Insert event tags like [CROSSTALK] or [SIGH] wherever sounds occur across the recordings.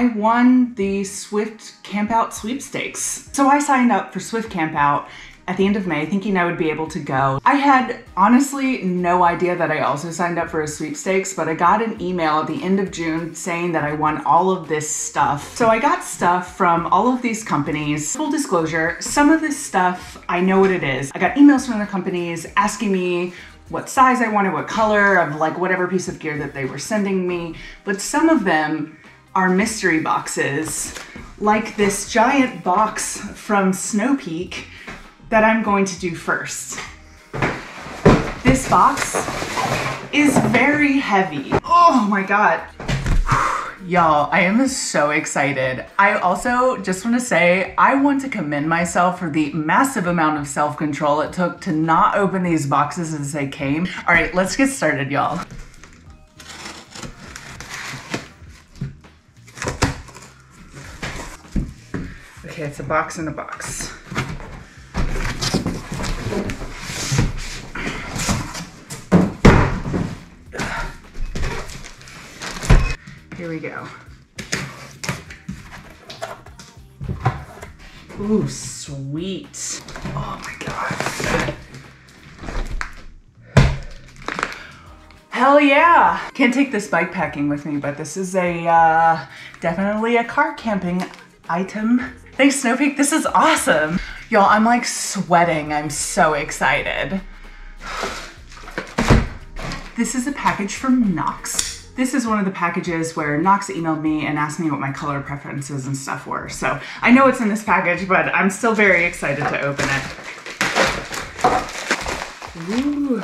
I won the Swift Campout sweepstakes. So I signed up for Swift Campout at the end of May thinking I would be able to go. I had honestly no idea that I also signed up for a sweepstakes, but I got an email at the end of June saying that I won all of this stuff. So I got stuff from all of these companies. Full disclosure, some of this stuff, I know what it is. I got emails from the companies asking me what size I wanted, what color of like whatever piece of gear that they were sending me. But some of them are mystery boxes, like this giant box from Snow Peak that I'm going to do first. This box is very heavy. Oh my God. [SIGHS] Y'all, I am so excited. I also just want to say, I want to commend myself for the massive amount of self control it took to not open these boxes as they came. All right, let's get started, y'all. Okay, it's a box in a box. Here we go. Ooh, sweet. Oh my God. Hell yeah. Can't take this bike packing with me, but this is a, uh, definitely a car camping item. Thanks, Snow Peak. This is awesome. Y'all, I'm like sweating. I'm so excited. This is a package from Nocs. This is one of the packages where Nocs emailed me and asked me what my color preferences and stuff were. So I know it's in this package, but I'm still very excited to open it. Ooh.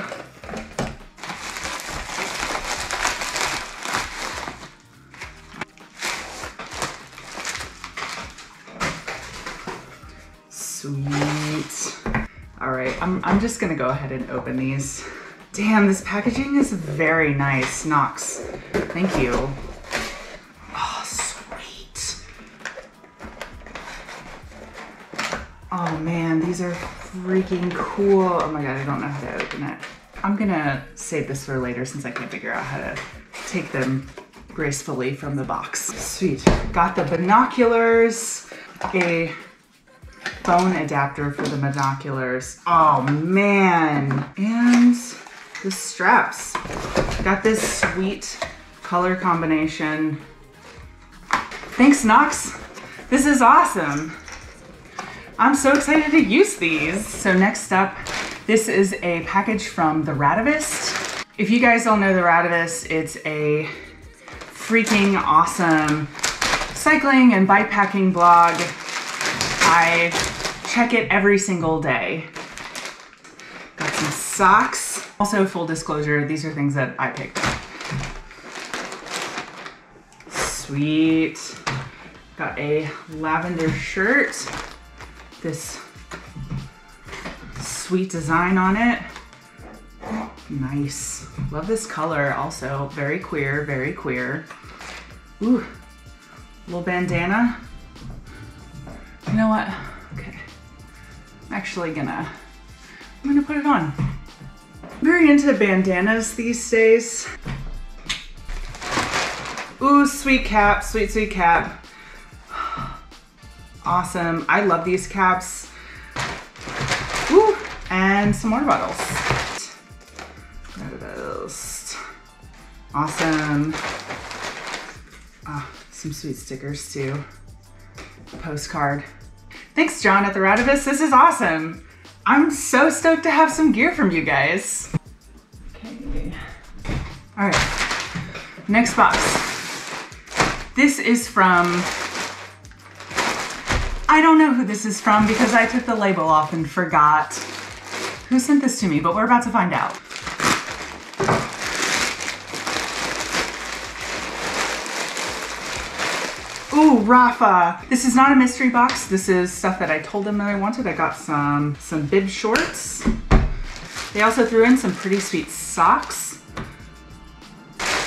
Sweet. All right, I'm, I'm just gonna go ahead and open these. Damn, this packaging is very nice, Nocs. Thank you. Oh, sweet. Oh man, these are freaking cool. Oh my god, I don't know how to open it. I'm gonna save this for later since I can't figure out how to take them gracefully from the box. Sweet. Got the binoculars, a phone adapter for the binoculars. Oh man. And the straps. Got this sweet color combination. Thanks, Nocs. This is awesome. I'm so excited to use these. So next up, this is a package from the Radavist. If you guys don't know the Radavist, it's a freaking awesome cycling and bikepacking blog. I check it every single day. Got some socks. Also, full disclosure, these are things that I picked up. Sweet. Got a lavender shirt. This sweet design on it. Nice. Love this color also. Very queer, very queer. Ooh, little bandana. You know what? Okay. I'm actually gonna, I'm gonna put it on. Very into the bandanas these days. Ooh, sweet cap, sweet, sweet cap. Awesome. I love these caps. Ooh, and some water bottles. Awesome. Oh, some sweet stickers too. Postcard. Thanks, John at the Radavist. This is awesome. I'm so stoked to have some gear from you guys. Okay. All right. Next box. This is from I don't know who this is from because I took the label off and forgot who sent this to me, but we're about to find out. Ooh, Rapha. This is not a mystery box. This is stuff that I told them that I wanted. I got some, some bib shorts. They also threw in some pretty sweet socks.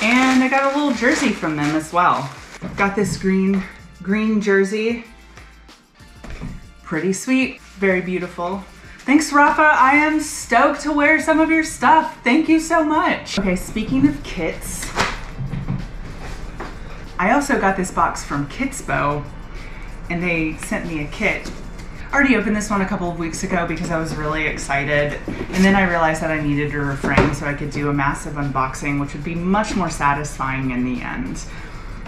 And I got a little jersey from them as well. Got this green, green jersey Pretty sweet, very beautiful. Thanks, Rapha. I am stoked to wear some of your stuff. Thank you so much. Okay, speaking of kits, I also got this box from Kitsbow and they sent me a kit. I already opened this one a couple of weeks ago because I was really excited. And then I realized that I needed to refrain so I could do a massive unboxing, which would be much more satisfying in the end.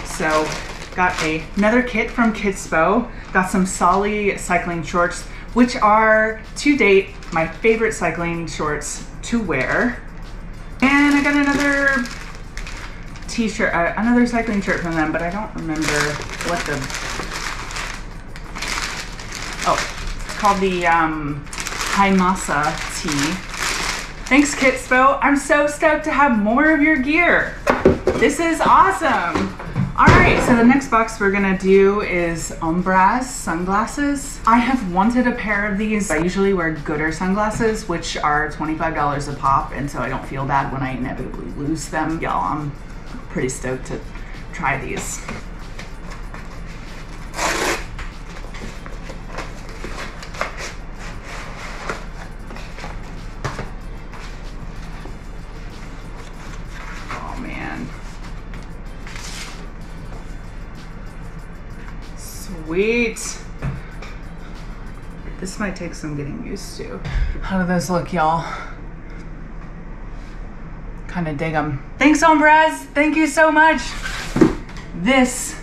So got a, another kit from Kitsbow, got some Solly cycling shorts, which are to date my favorite cycling shorts to wear. And I got another t-shirt, uh, another cycling shirt from them, but I don't remember what the, oh, it's called the um, Haimasa tee. Thanks Kitsbow, I'm so stoked to have more of your gear. This is awesome. All right, so the next box we're gonna do is Ombraz sunglasses. I have wanted a pair of these. I usually wear Goodr sunglasses, which are $25 a pop, and so I don't feel bad when I inevitably lose them. Y'all, I'm pretty stoked to try these. Oh man. Sweet. This might take some getting used to. How do those look, y'all? Kind of dig them. Thanks, Ombraz. Thank you so much. This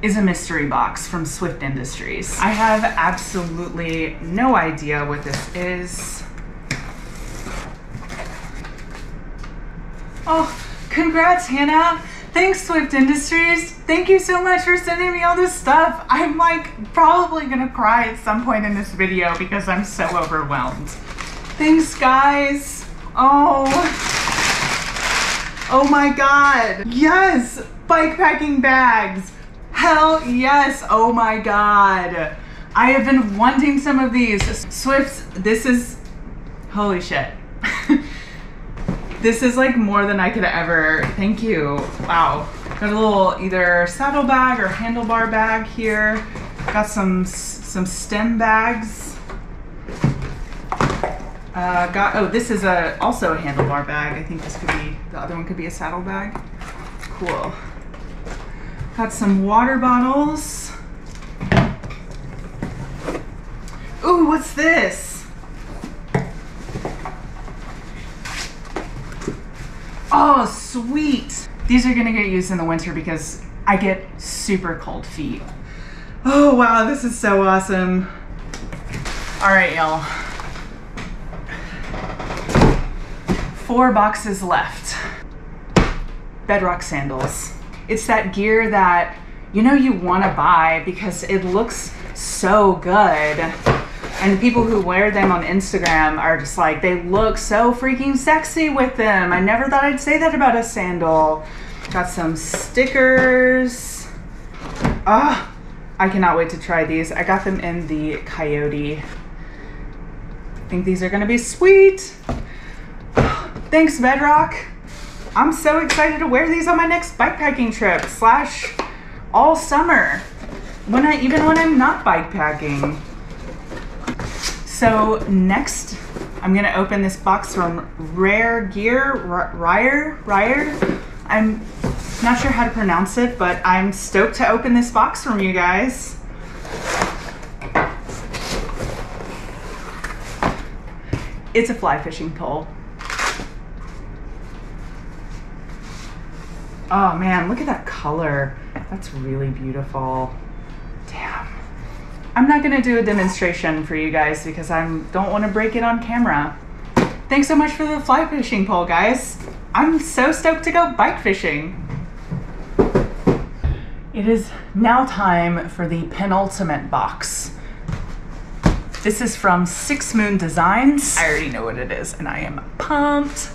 is a mystery box from Swift Industries. I have absolutely no idea what this is. Oh, congrats, Hannah. Thanks, Swift Industries. Thank you so much for sending me all this stuff. I'm like probably gonna cry at some point in this video because I'm so overwhelmed. Thanks, guys. Oh. Oh my god. Yes, bike packing bags. Hell yes. Oh my god. I have been wanting some of these. Swifts, this is, holy shit. [LAUGHS] This is like more than I could ever. Thank you. Wow. Got a little either saddle bag or handlebar bag here. Got some some stem bags. Uh, got oh this is a also a handlebar bag. I think this could be the other one could be a saddle bag. Cool. Got some water bottles. Ooh, what's this? Oh, sweet. These are gonna get used in the winter because I get super cold feet. Oh, wow, this is so awesome. All right, y'all. Four boxes left. Bedrock sandals. It's that gear that you know you wanna buy because it looks so good. And people who wear them on Instagram are just like, they look so freaking sexy with them. I never thought I'd say that about a sandal. Got some stickers. Ah, I cannot wait to try these. I got them in the Coyote. I think these are gonna be sweet. Thanks, Bedrock. I'm so excited to wear these on my next bikepacking trip slash all summer. When I even when I'm not bikepacking. So next, I'm gonna open this box from Rare Gear, Ryer, Ryer. I'm not sure how to pronounce it, but I'm stoked to open this box from you guys. It's a fly fishing pole. Oh man, look at that color. That's really beautiful. Damn. I'm not gonna do a demonstration for you guys because I don't wanna break it on camera. Thanks so much for the fly fishing pole, guys. I'm so stoked to go bike fishing. It is now time for the penultimate box. This is from Six Moon Designs. I already know what it is and I am pumped.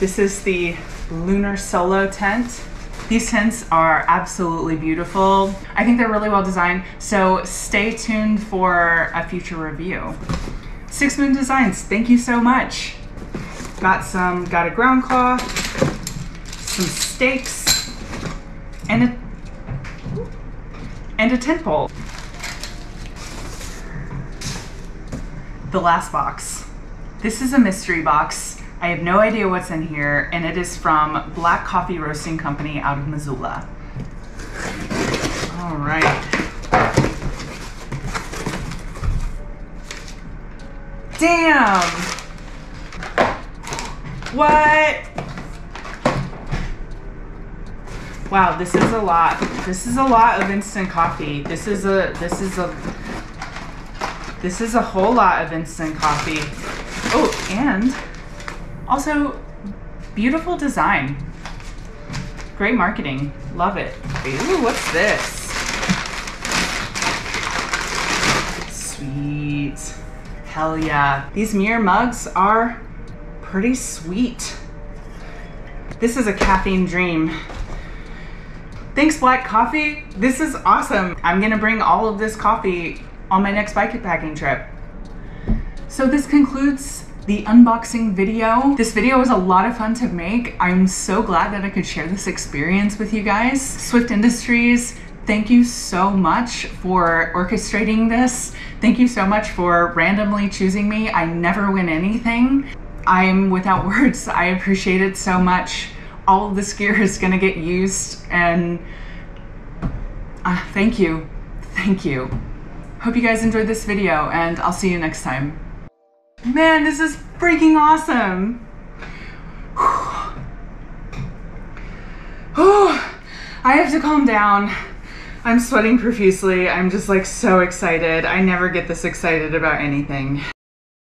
This is the Lunar Solo tent. These tents are absolutely beautiful. I think they're really well designed, so stay tuned for a future review. Six Moon Designs, thank you so much. Got some, got a ground cloth, some stakes, and a, and a tent pole. The last box. This is a mystery box. I have no idea what's in here, and it is from Black Coffee Roasting Company out of Missoula. All right. Damn! What? Wow, this is a lot. This is a lot of instant coffee. This is a this is a this is a whole lot of instant coffee. Oh, and also beautiful design. Great marketing. Love it. Ooh, what's this? Sweet. Hell yeah. These MiiR mugs are pretty sweet. This is a caffeine dream. Thanks, Black Coffee. This is awesome. I'm gonna bring all of this coffee on my next bikepacking trip. So this concludes the unboxing video. This video was a lot of fun to make. I'm so glad that I could share this experience with you guys. Swift Industries, thank you so much for orchestrating this. Thank you so much for randomly choosing me. I never win anything. I'm without [LAUGHS] words. I appreciate it so much. All of this gear is gonna get used and uh, thank you. Thank you. Hope you guys enjoyed this video and I'll see you next time. Man, this is freaking awesome. [SIGHS] I have to calm down. I'm sweating profusely. I'm just like so excited. I never get this excited about anything.